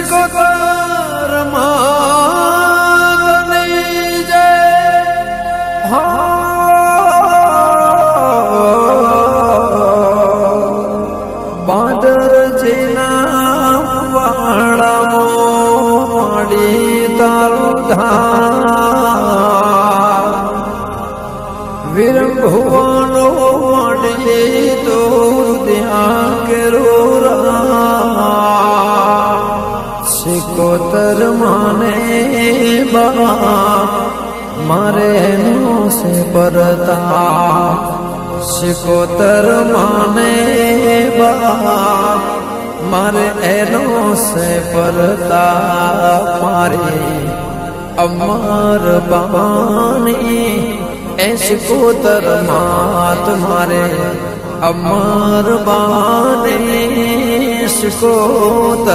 जिसको तार मान लीजे हो ಬಾಡರ ಜಿನ ವಾಳಮೋ ಮಾಡಿ ತಾಲುಧಾ ವಿರಂಭುವನು ಮಾಡಿಯೇ को तरमाने बाबा, मारे नू से परता। सिकोतर माने बाबा, मारे एनो से परता। मारे अमार बाबानी, ऐसे को तर मात मारे अमार बानी सोत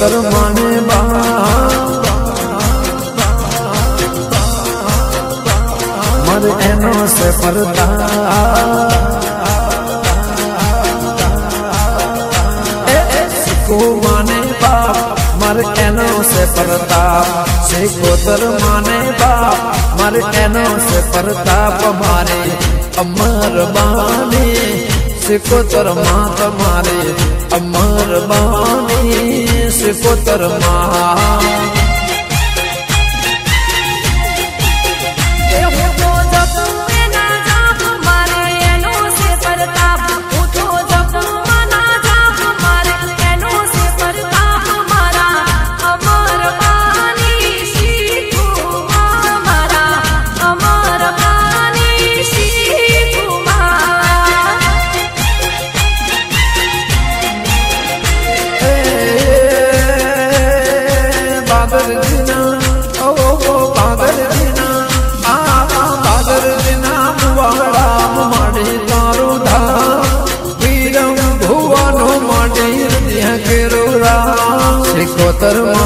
सर माने मर एनो से परता माने बाप, मर एनो से प्रताप से कोतर माने बाप, मर एनो से प्रताप मारे अमर बाने से कोतर मात मारे karma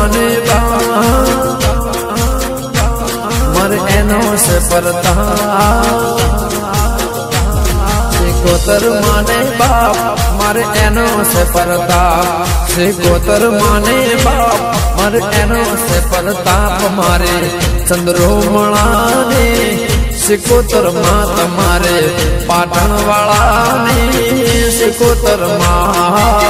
માને મર એનો સે પરતા ગોતર માને બાપ, મર એનો છે પરતા સિકોતર માને બાપ, મર એનો સે પરતાપ મારે ચંદ્રો મળાને સિકોતરમાં તમારે પાટણ વાળાને સિકોતરમાં